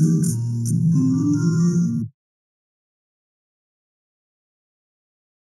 Mm-hmm.